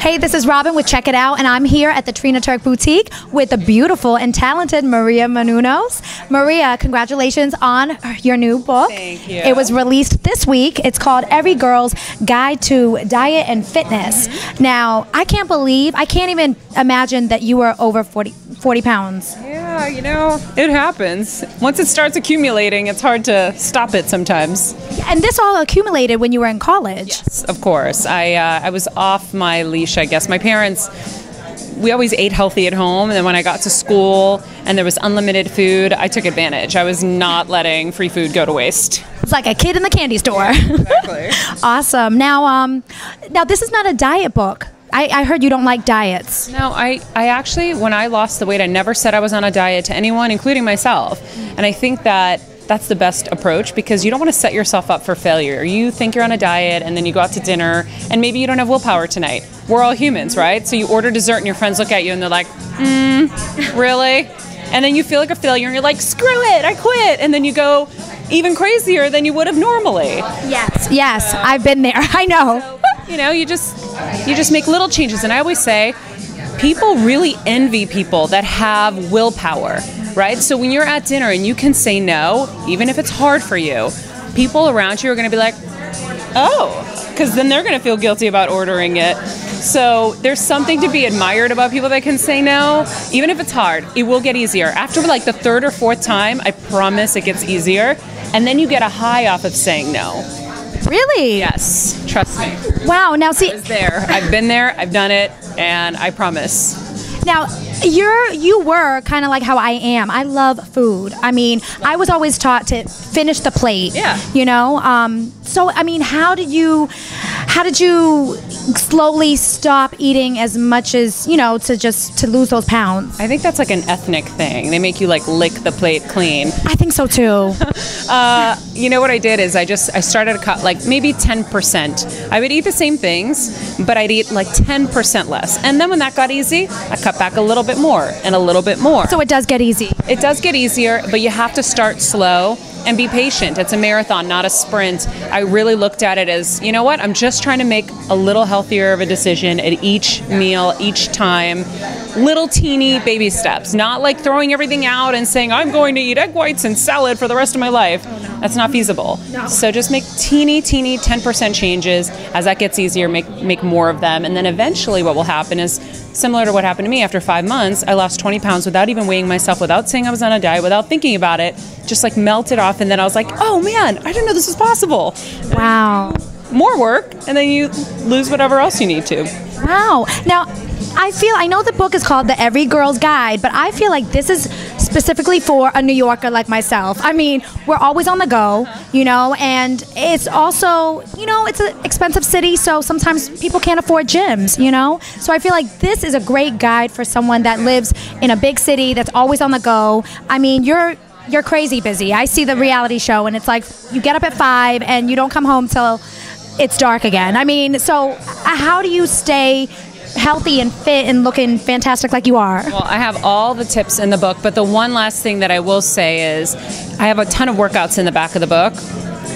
Hey, this is Robin with Check It Out, and I'm here at the Trina Turk Boutique with the beautiful and talented Maria Menounos. Maria, congratulations on your new book. Thank you. It was released this week. It's called Every Girl's Guide to Diet and Fitness. Mm-hmm. Now, I can't believe, I can't even imagine that you were over 40, 40 pounds. Yeah, you know, it happens. Once it starts accumulating, it's hard to stop it sometimes. And this all accumulated when you were in college. Yes, Of course, I uh, I was off my leash. I guess my parents. We always ate healthy at home, and then when I got to school and there was unlimited food, I took advantage. I was not letting free food go to waste. It's like a kid in the candy store. Exactly. awesome. Now, um, now this is not a diet book. I, I heard you don't like diets. No, I, I actually, when I lost the weight, I never said I was on a diet to anyone, including myself. And I think that that's the best approach because you don't want to set yourself up for failure. You think you're on a diet and then you go out to dinner and maybe you don't have willpower tonight. We're all humans, right? So you order dessert and your friends look at you and they're like, mm, really? And then you feel like a failure and you're like, screw it, I quit. And then you go even crazier than you would have normally. Yes. Yes, I've been there. I know. You know you just you just make little changes. And i always say people really envy people that have willpower right? So when you're at dinner and you can say no even if it's hard for you people around you are going to be like oh because then they're going to feel guilty about ordering it. So there's something to be admired about people that can say no even if it's hard it will get easier. After like the third or fourth time i promise it gets easier. And then you get a high off of saying no Really? yes trust me Wow. Now, see, I was there. I've been there. I've done it, and I promise. now you're you were kind of like how I am. I love food. I mean, I was always taught to finish the plate. Yeah. You know. Um. So, I mean, how did you, how did you slowly stop eating as much as you know to just to lose those pounds? I think that's like an ethnic thing. They make you like lick the plate clean. I think so too. Uh, you know what I did is I just I started to cut like maybe 10%. I would eat the same things, but I'd eat like 10% less. And then when that got easy, I cut back a little bit more and a little bit more. so it does get easy. It does get easier, but you have to start slow and be patient. It's a marathon, not a sprint. I really looked at it as, you know what? I'm just trying to make a little healthier of a decision at each meal, each time. Little teeny baby steps, not like throwing everything out and saying, I'm going to eat egg whites and salad for the rest of my life. Oh, That's not feasible. So just make teeny, teeny 10% changes. As that gets easier, make, make more of them. And then eventually, what will happen is similar to what happened to me after five months, I lost 20 pounds without even weighing myself, without saying I was on a diet, without thinking about it, just like melted off. And then I was like, oh man, I didn't know this was possible. Wow. More work, and then you lose whatever else you need to. Wow. Now, I feel I know the book is called The Every Girl's Guide, but I feel like this is specifically for a New Yorker like myself. I mean, we're always on the go, you know, and it's also, you know, it's an expensive city, so sometimes people can't afford gyms, you know? So I feel like this is a great guide for someone that lives in a big city that's always on the go. I mean, you're you're crazy busy. I see the reality show and it's like you get up at 5 and you don't come home till it's dark again. I mean, so uh, how do you stay healthy and fit and looking fantastic like you are? Well, I have all the tips in the book, but the one last thing that I will say is I have a ton of workouts in the back of the book.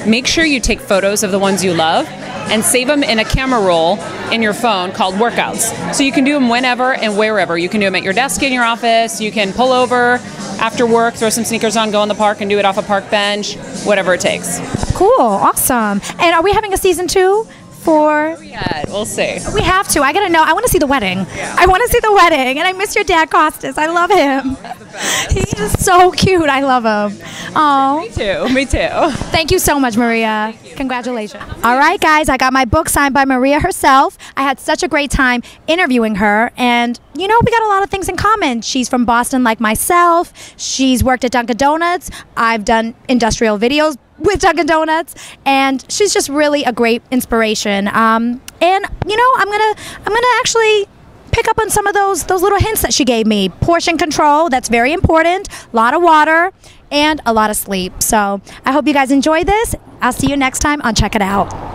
Make sure you take photos of the ones you love and save them in a camera roll in your phone called workouts. So you can do them whenever and wherever. You can do them at your desk in your office. You can pull over after work, throw some sneakers on, go in the park and do it off a park bench, whatever it takes. Cool, awesome. And are we having a season two for? Yeah, we'll see. We have to. I gotta know. I want to see the wedding. Yeah. I want to see the wedding, and I miss your dad, Costas. I love him. He's just so cute. I love him. Oh, Me too. Me too. thank you so much, Maria. Congratulations. All right, guys. I got my book signed by Maria herself. I had such a great time interviewing her, and you know, we got a lot of things in common. She's from Boston, like myself. She's worked at Dunkin' Donuts. I've done industrial videos with Dunkin' Donuts, and she's just really a great inspiration. Um, and you know, I'm gonna, I'm gonna actually pick up on some of those those little hints that she gave me. Portion control, that's very important. A lot of water and a lot of sleep. So I hope you guys enjoy this. I'll see you next time on Check It Out.